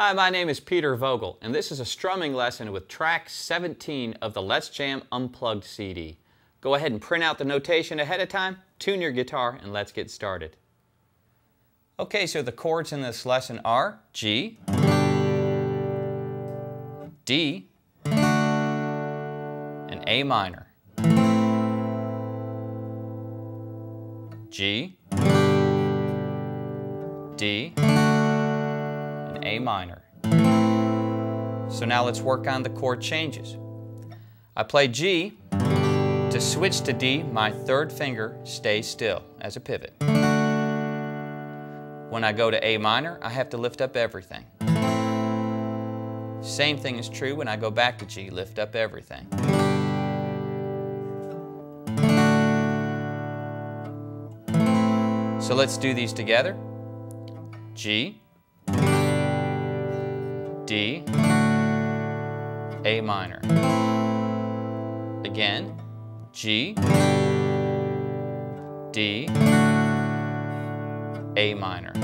Hi, my name is Peter Vogl, and this is a strumming lesson with track 17 of the Let's Jam Unplugged CD. Go ahead and print out the notation ahead of time, tune your guitar, and let's get started. Okay, so the chords in this lesson are G, D, and A minor. G, D, A minor. So now let's work on the chord changes. I play G. To switch to D, my third finger stays still as a pivot. When I go to A minor, I have to lift up everything. Same thing is true when I go back to G, lift up everything. So let's do these together. G, D, A minor. Again, G, D, A minor.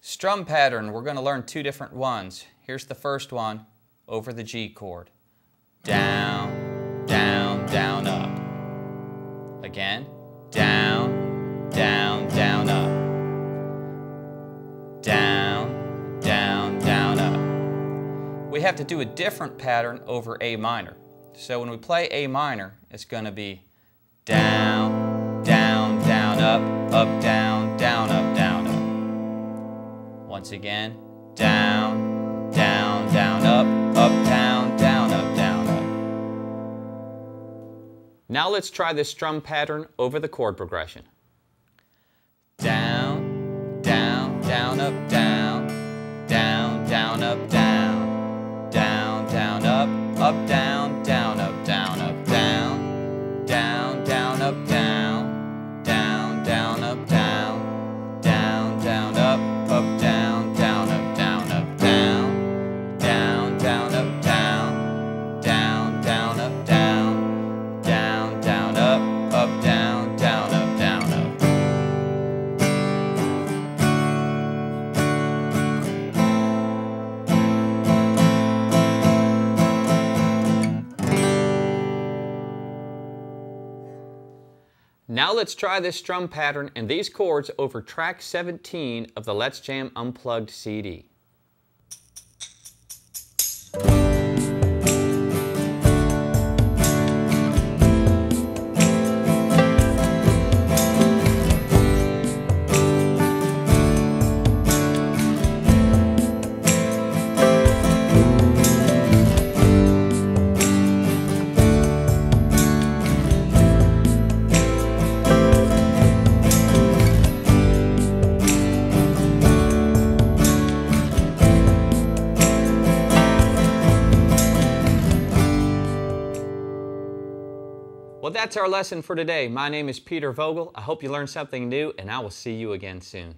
Strum pattern, we're going to learn two different ones. Here's the first one, over the G chord. Down, down, down, up. Again, down, down. Down, down, down, up. We have to do a different pattern over A minor. So when we play A minor, it's going to be down, down, down, up, up, down, down, up, down, up. Once again, down, down, down, up, up, down, down, up, down, up. Now let's try this strum pattern over the chord progression. Now let's try this strum pattern and these chords over track 17 of the Let's Jam Unplugged CD. Well, that's our lesson for today. My name is Peter Vogl. I hope you learned something new, and I will see you again soon.